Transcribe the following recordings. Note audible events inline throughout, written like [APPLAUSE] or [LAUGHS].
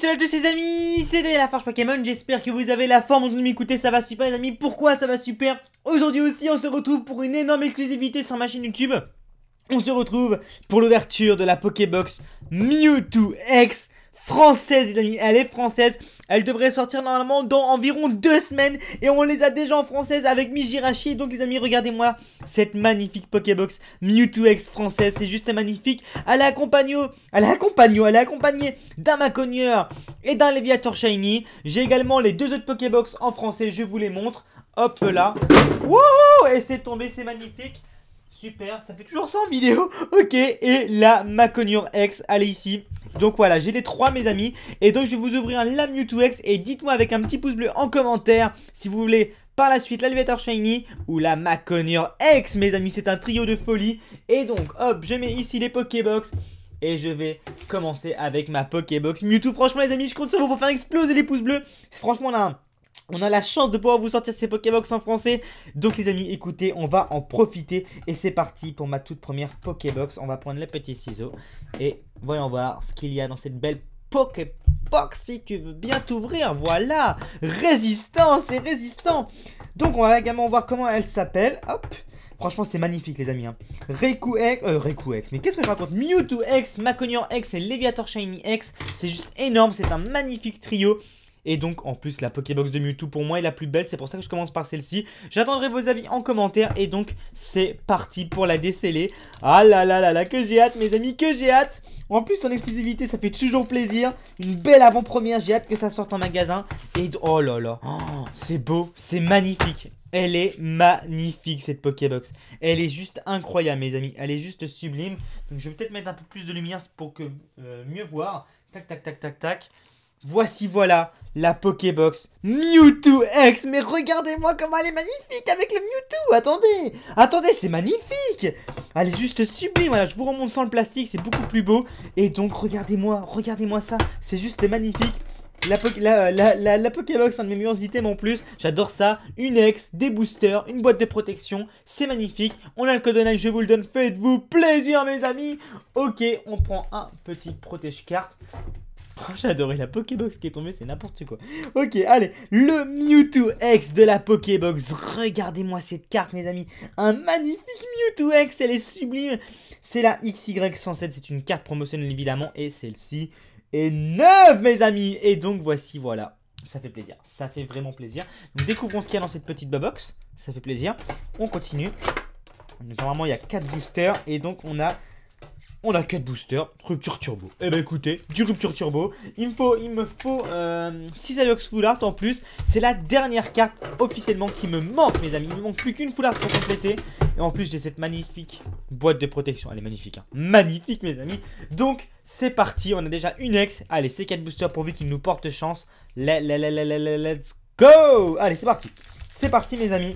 salut à tous les amis, c'est la Forge Pokémon, j'espère que vous avez la forme de m'écouter, ça va super les amis, pourquoi ça va super? Aujourd'hui aussi on se retrouve pour une énorme exclusivité sur ma chaîne YouTube. On se retrouve pour l'ouverture de la Pokébox Mewtwo X française, les amis. Elle est française. Elle devrait sortir normalement dans environ deux semaines. Et on les a déjà en française avec Mijirachi. Donc, les amis, regardez-moi cette magnifique Pokébox Mewtwo X française. C'est juste magnifique. Elle est accompagnée, elle elle d'un Maconieur et d'un Léviator Shiny. J'ai également les deux autres Pokébox en français. Je vous les montre. Hop là. Wouh Et c'est tombé, c'est magnifique. Super, ça fait toujours ça en vidéo. [LAUGHS] Ok, et la Maconieur X, elle ici. Donc voilà, j'ai les trois mes amis. Et donc je vais vous ouvrir la Mewtwo X. Et dites-moi avec un petit pouce bleu en commentaire si vous voulez par la suite l'Elevator Shiny ou la Maconior X mes amis. C'est un trio de folie. Et donc hop, je mets ici les Pokébox. Et je vais commencer avec ma Pokébox Mewtwo. Franchement les amis, je compte sur vous pour faire exploser les pouces bleus. Franchement là... On a la chance de pouvoir vous sortir ces Pokébox en français. Donc les amis, écoutez, on va en profiter. Et c'est parti pour ma toute première Pokébox. On va prendre les petits ciseaux. Et voyons voir ce qu'il y a dans cette belle Pokébox. Si tu veux bien t'ouvrir, voilà. Résistant, c'est résistant. Donc on va également voir comment elle s'appelle. Hop. Franchement, c'est magnifique, les amis. Hein. Reku X, euh, X, mais qu'est-ce que je raconte? Mewtwo X, Maconior X et Leviator Shiny X. C'est juste énorme, c'est un magnifique trio. Et donc en plus la Pokébox de Mewtwo pour moi est la plus belle, c'est pour ça que je commence par celle-ci. J'attendrai vos avis en commentaire et donc c'est parti pour la déceler. Ah là là là là, que j'ai hâte mes amis, que j'ai hâte En plus en exclusivité ça fait toujours plaisir. Une belle avant-première, j'ai hâte que ça sorte en magasin. Et oh là là, oh, c'est beau, c'est magnifique. Elle est magnifique cette Pokébox. Elle est juste incroyable mes amis, elle est juste sublime. Donc je vais peut-être mettre un peu plus de lumière pour que euh, mieux voir. Tac tac tac tac tac. Voici voilà la Pokébox Mewtwo X. Mais regardez-moi comment elle est magnifique avec le Mewtwo. Attendez, attendez, c'est magnifique. Elle est juste sublime. Voilà, je vous remonte sans le plastique, c'est beaucoup plus beau. Et donc regardez-moi, regardez-moi ça. C'est juste magnifique. La, Pokébox, un de mes meilleurs items en plus. J'adore ça. Une ex, des boosters, une boîte de protection. C'est magnifique. On a le code online, je vous le donne. Faites-vous plaisir, mes amis. Ok, on prend un petit protège-carte. J'ai adoré la Pokébox qui est tombée, c'est n'importe quoi. Ok, allez, le Mewtwo X de la Pokébox. Regardez-moi cette carte, mes amis. Un magnifique Mewtwo X, elle est sublime. C'est la XY107, c'est une carte promotionnelle évidemment. Et celle-ci est neuve, mes amis. Et donc, voici, voilà. Ça fait plaisir, ça fait vraiment plaisir. Découvrons ce qu'il y a dans cette petite box. Ça fait plaisir. On continue. normalement, il y a 4 boosters. Et donc, on a on a 4 boosters, rupture turbo. Eh ben écoutez, du rupture turbo. Il me faut, il me faut euh, 6 Alox Full Art en plus. C'est la dernière carte officiellement qui me manque, mes amis. Il me manque plus qu'une Full Art pour compléter. Et en plus, j'ai cette magnifique boîte de protection. Elle est magnifique, hein. Magnifique, mes amis. Donc, c'est parti. On a déjà une ex. Allez, ces 4 boosters pourvu qu'ils nous portent chance. Let's go Allez, c'est parti. C'est parti, mes amis.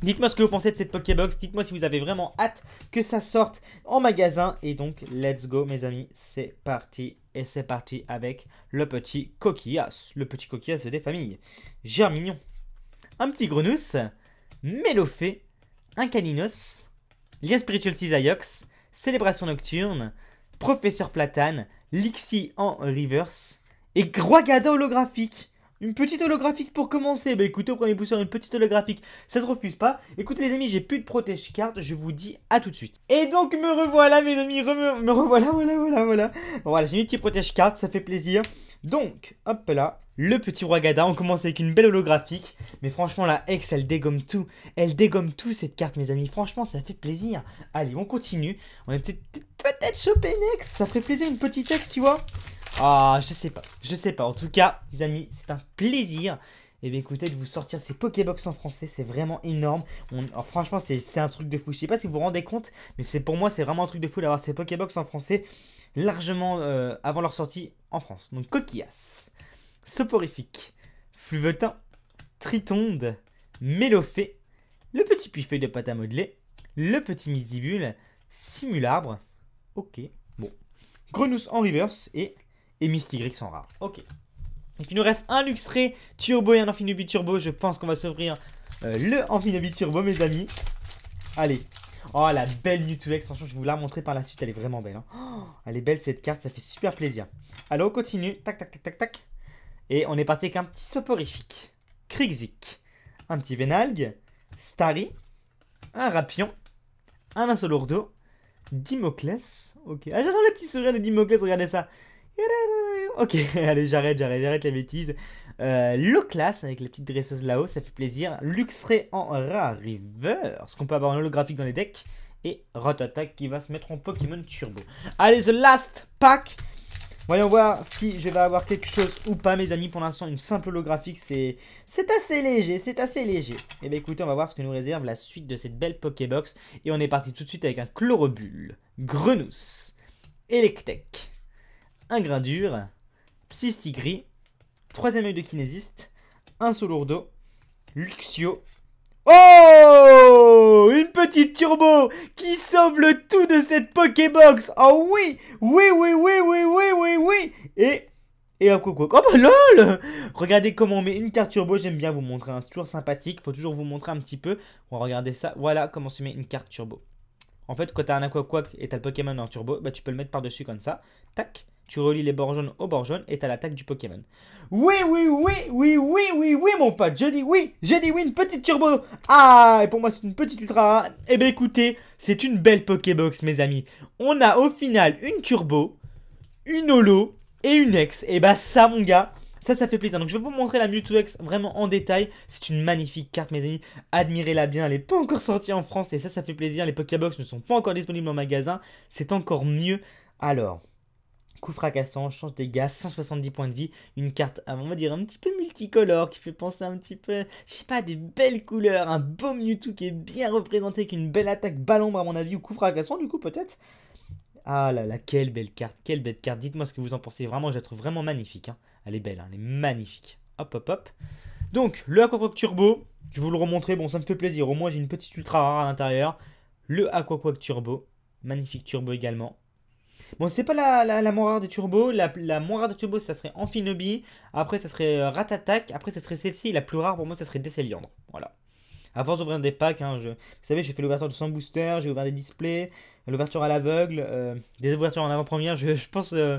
Dites-moi ce que vous pensez de cette Pokébox. Dites-moi si vous avez vraiment hâte que ça sorte en magasin. Et donc, let's go, mes amis. C'est parti. Et c'est parti avec le petit coquillas. Le petit coquillas des familles. Germignon. Un petit grenousse. Mélophée. Un caninos. Lien spirituel Cisaiox. Célébration nocturne. Professeur Platane. Lixie en reverse. Et Groagada holographique. Une petite holographique pour commencer. Bah écoutez, au premier booster, une petite holographique, ça se refuse pas. Écoutez les amis, j'ai plus de protège carte, je vous dis à tout de suite. Et donc me revoilà mes amis, me, revoilà, voilà, voilà, voilà. Voilà, j'ai une petite protège carte, ça fait plaisir. Donc, hop là, le petit roi Gada, on commence avec une belle holographique. Mais franchement, la X, elle dégomme tout. Elle dégomme tout cette carte, mes amis. Franchement, ça fait plaisir. Allez, on continue. On va peut-être choper une X. Ça ferait plaisir une petite X, tu vois. Ah, je sais pas. Je sais pas. En tout cas, les amis, c'est un plaisir. Et eh bien écoutez, de vous sortir ces Pokébox en français, c'est vraiment énorme. franchement, c'est un truc de fou. Je sais pas si vous vous rendez compte, mais c'est pour moi, c'est vraiment un truc de fou d'avoir ces Pokébox en français largement euh, avant leur sortie en France. Donc Coquillas, Soporifique, Fluvetin, Tritonde, Mélophée, le petit puifeuille de pâte à modeler, le petit Misdibule, Simularbre, ok, bon, Grenousse en reverse et et Mystigrix en rare. Ok. Donc il nous reste un Luxray Turbo et un Amphinobi Turbo. Je pense qu'on va s'ouvrir euh, le Amphinobi Turbo, mes amis. Allez. Oh, la belle Mewtwo X. Franchement, je vais vous la montrer par la suite. Elle est vraiment belle. Hein. Oh, elle est belle cette carte. Ça fait super plaisir. Alors, on continue. Tac, tac, tac, tac, tac. Et on est parti avec un petit soporifique. Krigzik. Un petit Venalg. Starry. Un Rapion. Un Insolurdo. Dimoclès. Ok. Ah, j'adore les petits sourires de Dimoclès. Regardez ça. [LAUGHS] Ok, allez, j'arrête, j'arrête, j'arrête la bêtise. Euh, Loclas avec les petites dresseuses là-haut, ça fait plaisir. Luxray en rare ce qu'on peut avoir en holographique dans les decks. Et Rotatak qui va se mettre en Pokémon Turbo. Allez, the last pack. Voyons voir si je vais avoir quelque chose ou pas, mes amis. Pour l'instant, une simple holographique, c'est assez léger, c'est assez léger. Et eh bien écoutez, on va voir ce que nous réserve la suite de cette belle Pokébox. Et on est parti tout de suite avec un Chlorobule, Grenousse, Electek, un grain dur, Psystigris, troisième œil de kinésiste, un Solourdo, Luxio. Oh Une petite turbo qui sauve le tout de cette Pokébox Oh oui Oui, oui, oui, oui, oui, oui, oui Et... Et un coucou. Oh bah lol Regardez comment on met une carte turbo, j'aime bien vous montrer, hein. c'est toujours sympathique, faut toujours vous montrer un petit peu. On va regarder ça, voilà comment se met une carte turbo. En fait, quand tu as un Aquaquack et tu as le Pokémon en turbo, bah, tu peux le mettre par-dessus comme ça. Tac, tu relis les bords jaunes aux bords jaunes et tu as l'attaque du Pokémon. Oui, oui, oui, oui, oui, oui, oui, mon pote, je dis oui, je dis oui, une petite turbo. Ah, et pour moi, c'est une petite ultra. Eh bien, écoutez, c'est une belle Pokébox, mes amis. On a au final une turbo, une holo et une ex. Et bah, ça, mon gars, ça, ça fait plaisir. Donc, je vais vous montrer la Mewtwo X vraiment en détail. C'est une magnifique carte, mes amis. Admirez-la bien. Elle n'est pas encore sortie en France et ça, ça fait plaisir. Les Pokébox ne sont pas encore disponibles en magasin. C'est encore mieux. Alors, coup fracassant, change des gaz, 170 points de vie. Une carte, on va dire, un petit peu multicolore qui fait penser un petit peu, je sais pas, des belles couleurs. Un beau Mewtwo qui est bien représenté avec une belle attaque ballon à mon avis, ou coup fracassant, du coup, peut-être. Ah là là, quelle belle carte, quelle belle carte. Dites-moi ce que vous en pensez. Vraiment, je la trouve vraiment magnifique. Hein. Elle est belle, hein, elle est magnifique. Hop, hop, hop. Donc, le Aquaquack Turbo, je vous le remontrer. Bon, ça me fait plaisir. Au moins, j'ai une petite ultra rare à l'intérieur. Le Aquaquack Turbo. Magnifique turbo également. Bon, c'est pas la, la, moins rare des turbos. La, la moins rare des turbos, ça serait Amphinobi. Après, ça serait euh, Ratatak. Après, ça serait celle-ci. La plus rare pour moi, ça serait Décéliandre. Voilà. À force d'ouvrir des packs, hein, je... vous savez, j'ai fait l'ouverture de 100 boosters, j'ai ouvert des displays, l'ouverture à l'aveugle, euh, des ouvertures en avant-première. Je, pense, euh,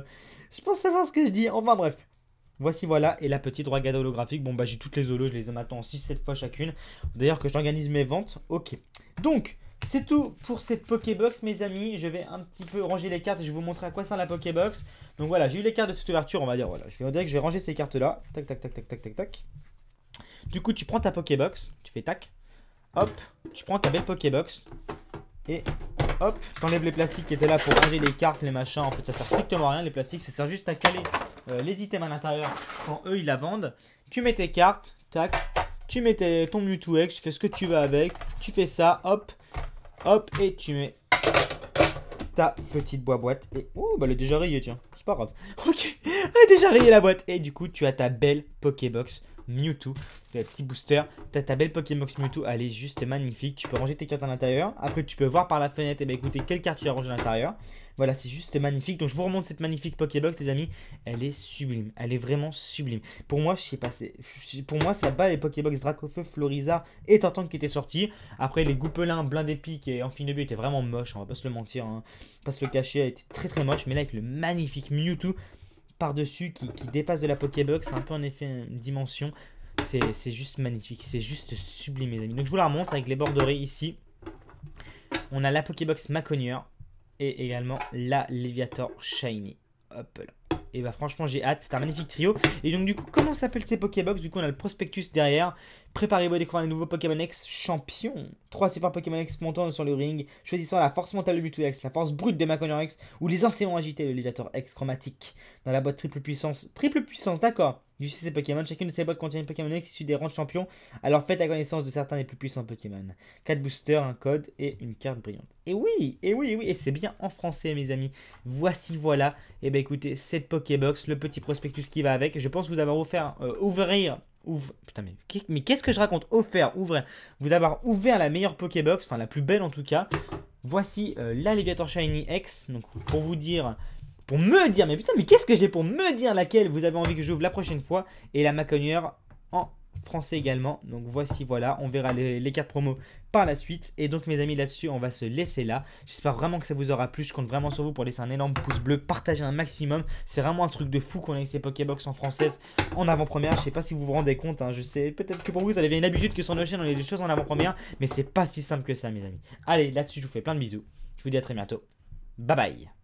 je pense savoir ce que je dis. Enfin bref. Voici voilà, et la petite Rogada holographique. Bon bah j'ai toutes les holos, je les ai maintenant 6-7 fois chacune. D'ailleurs que j'organise mes ventes. Ok. Donc, c'est tout pour cette Pokébox, mes amis. Je vais un petit peu ranger les cartes et je vais vous montrer à quoi sert la Pokébox. Donc voilà, j'ai eu les cartes de cette ouverture, on va dire. Voilà, je vais dire que je vais ranger ces cartes-là. Tac, tac, tac, tac, tac, tac, tac. Du coup, tu prends ta Pokébox, tu fais tac. Hop, tu prends ta belle Pokébox. Et hop, t'enlèves les plastiques qui étaient là pour ranger les cartes, les machins. En fait, ça sert strictement à rien, les plastiques. Ça sert juste à caler euh, les items à l'intérieur quand eux, ils la vendent. Tu mets tes cartes, tac. Tu mets ton Mewtwo X, tu fais ce que tu veux avec. Tu fais ça, hop, hop, et tu mets ta petite boîte. Et oh, bah elle est déjà rayée, tiens. C'est pas grave. [LAUGHS] Ok, elle est déjà rayée la boîte. Et du coup, tu as ta belle Pokébox Mewtwo. Le petit booster. T'as ta belle Pokémon Mewtwo. Elle est juste magnifique. Tu peux ranger tes cartes à l'intérieur. Après, tu peux voir par la fenêtre. Et eh bien écoutez, quelle carte tu as rangé à l'intérieur. Voilà, c'est juste magnifique. Donc, je vous remonte cette magnifique Pokébox, les amis. Elle est sublime. Elle est vraiment sublime. Pour moi, je sais pas. Pour moi, ça bat les Pokébox Dracofeu, Floriza et Tantank qui étaient sortis. Après, les Goupelins, Blindépic et Amphinobie étaient vraiment moches. On va pas se le mentir. Hein. Pas se le cacher. Elle était très très moche. Mais là, avec le magnifique Mewtwo par-dessus qui, dépasse de la Pokébox. C'est un peu en effet dimension. C'est juste magnifique. C'est juste sublime, mes amis. Donc je vous la remontre avec les bords ici. On a la Pokébox Maconier et également la Leviator Shiny. Hop là. Et bah franchement j'ai hâte, c'est un magnifique trio. Et donc du coup comment s'appelle ces Pokébox? Du coup on a le prospectus derrière. Préparez-vous à découvrir les nouveaux Pokémon X champions. Trois super Pokémon X montant sur le ring, choisissant la force mentale de Mewtwo X, la force brute de Maconier X ou les océans agités de Léviator X chromatique. Dans la boîte triple puissance. Triple puissance, d'accord. Juste ces Pokémon, chacune de ces boîtes contient une Pokémon X issu des rangs de champions. Alors faites la connaissance de certains des plus puissants Pokémon. 4 boosters, un code et une carte brillante. Et oui, et oui, et oui, et c'est bien en français mes amis. Voici, voilà. Et eh ben écoutez, cette Pokébox, le petit prospectus qui va avec. Je pense vous avoir offert, euh, ouvrir Putain, mais, qu'est-ce que je raconte? Offert, ouvrir. Vous avoir ouvert la meilleure Pokébox, enfin la plus belle en tout cas. Voici euh, Shiny X. Donc pour vous dire, pour me dire, mais putain, mais qu'est-ce que j'ai pour me dire laquelle vous avez envie que j'ouvre la prochaine fois Et la Maconier en français également. Donc voici, voilà, on verra les, les cartes promo par la suite. Et donc mes amis, là-dessus, on va se laisser là. J'espère vraiment que ça vous aura plu. Je compte vraiment sur vous pour laisser un énorme pouce bleu, partager un maximum. C'est vraiment un truc de fou qu'on ait ces Pokébox en française en avant-première. Je sais pas si vous vous rendez compte, hein. je sais peut-être que pour vous, ça devient une habitude que sur nos chaînes, on ait des choses en avant-première. Mais c'est pas si simple que ça, mes amis. Allez, là-dessus, je vous fais plein de bisous. Je vous dis à très bientôt. Bye bye.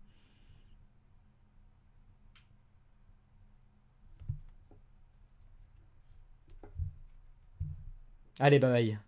Allez, bye bye.